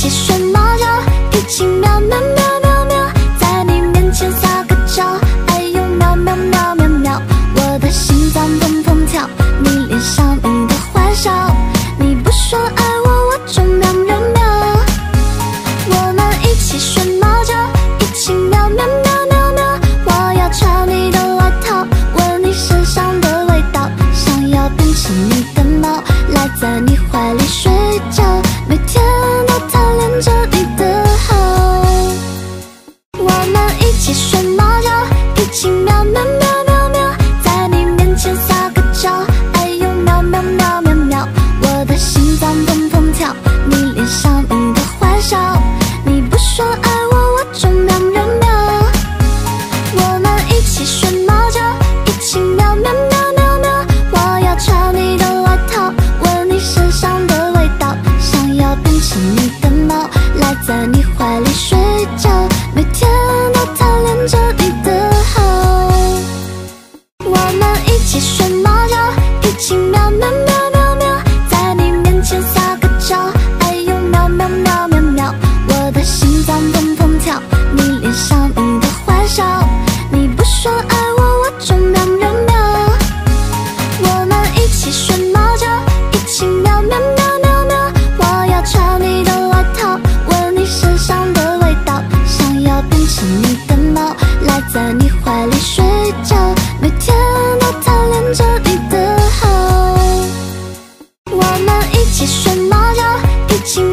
一起学猫叫，一起喵喵喵喵喵，在你面前撒个娇，哎呦喵喵喵喵喵，我的心脏砰砰跳，你脸上你的坏笑，你不说爱我，我就喵喵喵。我们一起学猫叫，一起喵喵喵喵喵，我要穿你的外套，闻你身上的味道，想要变成你的猫，赖在你怀里睡觉，一起喵喵喵喵喵，在你面前撒个娇，哎呦喵喵喵喵喵，我的心脏砰砰跳，你脸上你的坏笑，你不说爱我，我就喵喵喵。我们一起学猫叫，一起喵喵喵喵喵，我要穿你的外套，闻你身上的味道，想要变成你的猫，赖在你怀里睡觉，每天都贪恋着你学猫叫，一起喵喵喵喵喵，在你面前撒个娇，哎呦喵喵喵喵喵，我的心脏砰砰跳，你脸上你的坏笑，你不说爱我，我就喵喵喵。我们一起学猫叫，一起喵喵喵喵喵，我要穿你的外套，闻你身上的味道，想要变成你的猫，赖在你怀里睡学什猫叫，一起喵。